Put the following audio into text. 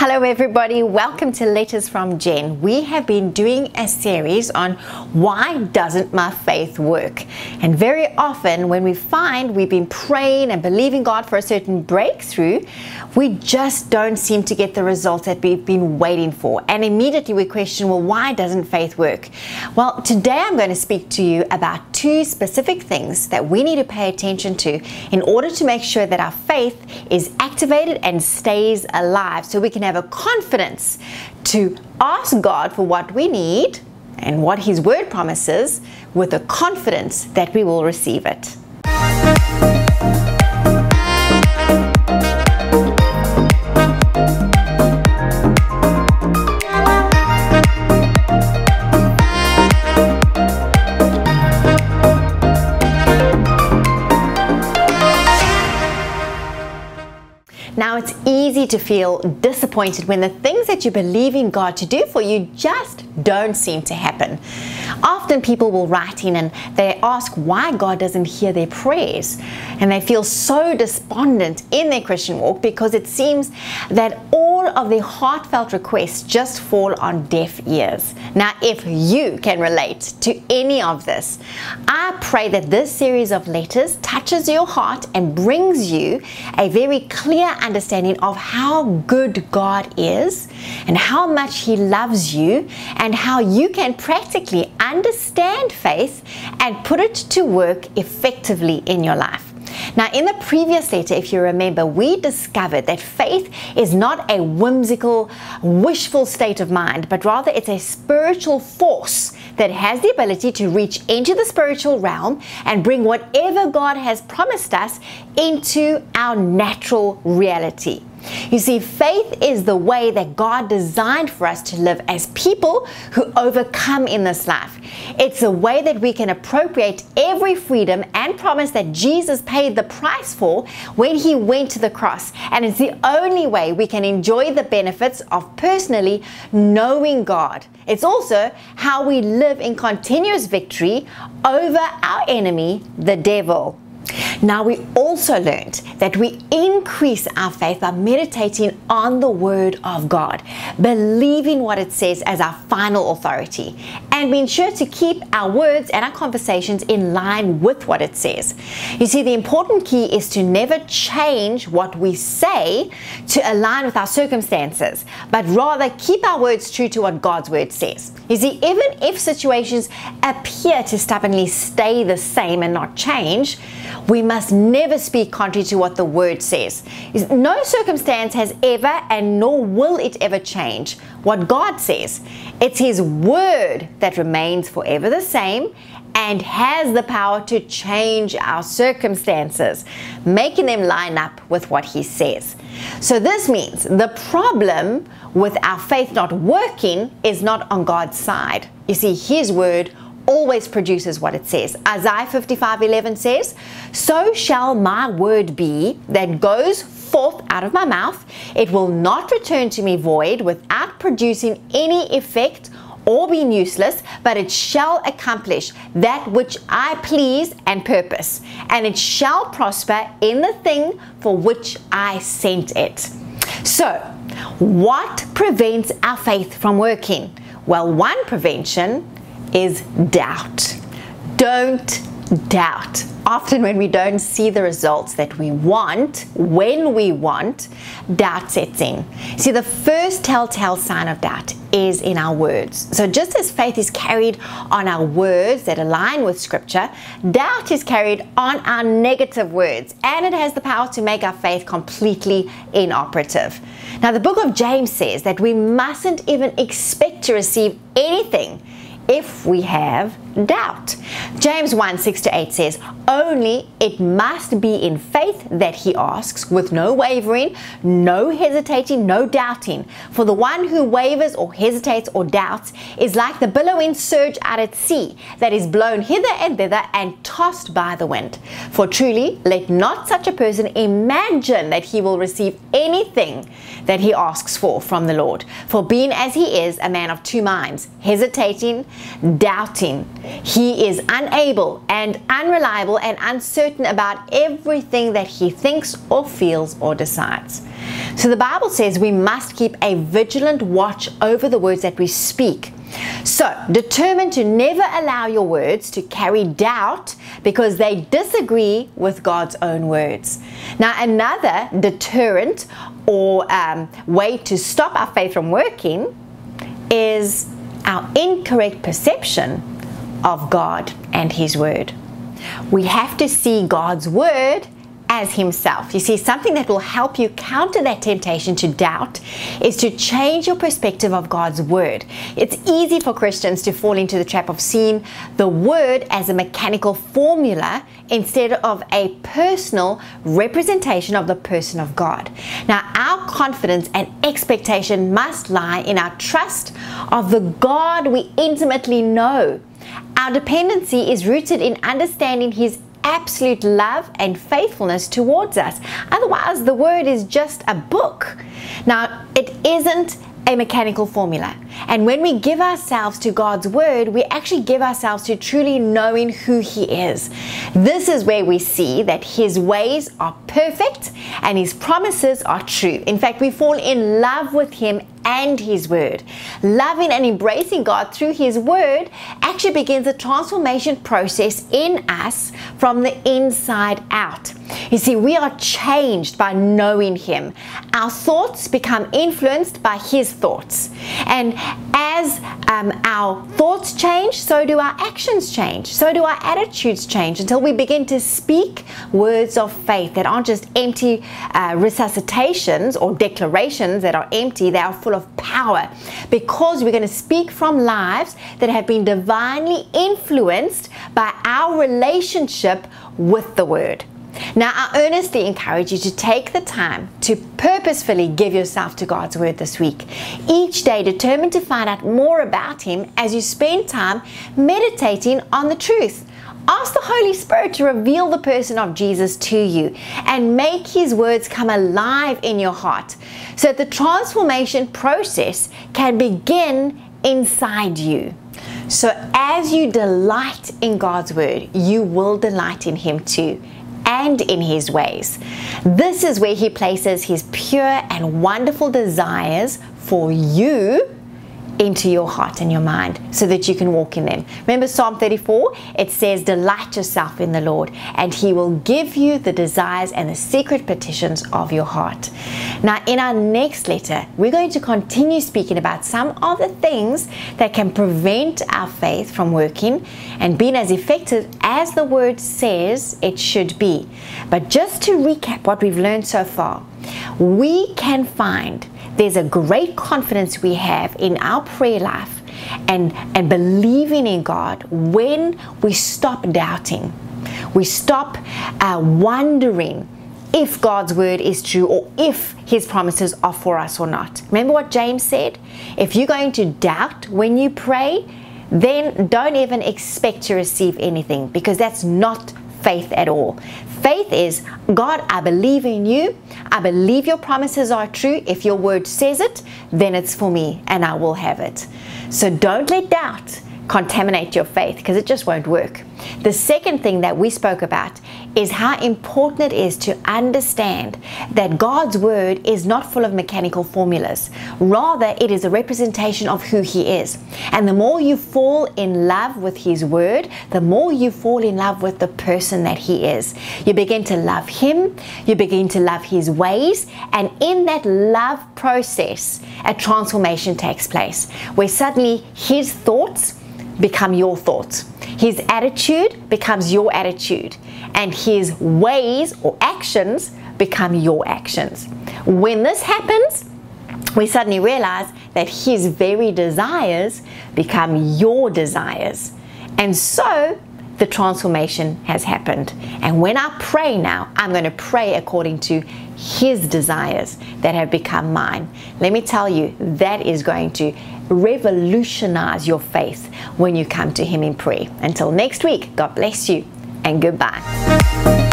Hello, everybody. Welcome to Letters from Jen. We have been doing a series on why doesn't my faith work? And very often, when we find we've been praying and believing God for a certain breakthrough, we just don't seem to get the results that we've been waiting for. And immediately we question, well, why doesn't faith work? Well, today I'm going to speak to you about two specific things that we need to pay attention to in order to make sure that our faith is activated and stays alive so we can have a confidence to ask God for what we need and what His Word promises with the confidence that we will receive it. Now, it's easy to feel disappointed when the things that you believe in God to do for you just don't seem to happen. Often people will write in and they ask why God doesn't hear their prayers. And they feel so despondent in their Christian walk because it seems that all of their heartfelt requests just fall on deaf ears. Now, if you can relate to any of this, I pray that this series of letters touches your heart and brings you a very clear understanding of how good God is and how much He loves you and how you can practically understand faith and put it to work effectively in your life. Now, in the previous letter, if you remember, we discovered that faith is not a whimsical, wishful state of mind, but rather it's a spiritual force that has the ability to reach into the spiritual realm and bring whatever God has promised us into our natural reality. You see, faith is the way that God designed for us to live as people who overcome in this life. It's a way that we can appropriate every freedom and promise that Jesus paid the price for when he went to the cross. And it's the only way we can enjoy the benefits of personally knowing God. It's also how we live in continuous victory over our enemy, the devil. Now, we also learned that we increase our faith by meditating on the Word of God, believing what it says as our final authority, and being sure to keep our words and our conversations in line with what it says. You see, the important key is to never change what we say to align with our circumstances, but rather keep our words true to what God's Word says. You see, even if situations appear to stubbornly stay the same and not change, we must never speak contrary to what the word says. No circumstance has ever and nor will it ever change what God says. It's His word that remains forever the same and has the power to change our circumstances, making them line up with what He says. So, this means the problem with our faith not working is not on God's side. You see, His word always produces what it says. Isaiah 55 11 says, So shall my word be that goes forth out of my mouth. It will not return to me void without producing any effect or being useless, but it shall accomplish that which I please and purpose, and it shall prosper in the thing for which I sent it. So, what prevents our faith from working? Well, one prevention is doubt. Don't doubt. Often, when we don't see the results that we want, when we want, doubt sets in. See, the first telltale sign of doubt is in our words. So, just as faith is carried on our words that align with Scripture, doubt is carried on our negative words, and it has the power to make our faith completely inoperative. Now, the book of James says that we mustn't even expect to receive anything if we have doubt. James 1 6 to 8 says, Only it must be in faith that he asks, with no wavering, no hesitating, no doubting. For the one who wavers or hesitates or doubts is like the billowing surge out at sea that is blown hither and thither and tossed by the wind. For truly, let not such a person imagine that he will receive anything that he asks for from the Lord. For being as he is a man of two minds, hesitating, doubting, he is unable and unreliable and uncertain about everything that he thinks or feels or decides. So the Bible says we must keep a vigilant watch over the words that we speak. So, determine to never allow your words to carry doubt because they disagree with God's own words. Now, another deterrent or um, way to stop our faith from working is our incorrect perception of God and His Word. We have to see God's Word as Himself. You see, something that will help you counter that temptation to doubt is to change your perspective of God's Word. It's easy for Christians to fall into the trap of seeing the Word as a mechanical formula instead of a personal representation of the person of God. Now, our confidence and expectation must lie in our trust of the God we intimately know. Our dependency is rooted in understanding His absolute love and faithfulness towards us. Otherwise, the word is just a book. Now, it isn't a mechanical formula. And when we give ourselves to God's word, we actually give ourselves to truly knowing who He is. This is where we see that His ways are perfect and His promises are true. In fact, we fall in love with Him and His Word. Loving and embracing God through His Word actually begins a transformation process in us from the inside out. You see, we are changed by knowing Him. Our thoughts become influenced by His thoughts. And as um, our thoughts change, so do our actions change. So do our attitudes change until we begin to speak words of faith that aren't just empty uh, resuscitations or declarations that are empty, they are full of power because we're going to speak from lives that have been divinely influenced by our relationship with the Word. Now, I earnestly encourage you to take the time to purposefully give yourself to God's Word this week. Each day, determine to find out more about Him as you spend time meditating on the truth. Ask the Holy Spirit to reveal the person of Jesus to you and make His words come alive in your heart so that the transformation process can begin inside you. So, as you delight in God's Word, you will delight in Him too and in His ways. This is where He places His pure and wonderful desires for you into your heart and your mind so that you can walk in them. Remember Psalm 34? It says, Delight yourself in the Lord, and He will give you the desires and the secret petitions of your heart. Now, in our next letter, we're going to continue speaking about some of the things that can prevent our faith from working and being as effective as the word says it should be. But just to recap what we've learned so far, we can find there's a great confidence we have in our prayer life and, and believing in God when we stop doubting. We stop uh, wondering if God's word is true or if his promises are for us or not. Remember what James said? If you're going to doubt when you pray, then don't even expect to receive anything because that's not faith at all. Faith is God, I believe in you. I believe your promises are true. If your word says it, then it's for me and I will have it. So don't let doubt contaminate your faith because it just won't work. The second thing that we spoke about is how important it is to understand that God's word is not full of mechanical formulas. Rather, it is a representation of who He is. And the more you fall in love with His word, the more you fall in love with the person that He is. You begin to love Him, you begin to love His ways, and in that love process, a transformation takes place where suddenly His thoughts become your thoughts. His attitude becomes your attitude, and his ways or actions become your actions. When this happens, we suddenly realize that his very desires become your desires. And so the transformation has happened. And when I pray now, I'm going to pray according to His desires that have become mine. Let me tell you, that is going to revolutionize your faith when you come to Him in prayer. Until next week, God bless you and goodbye.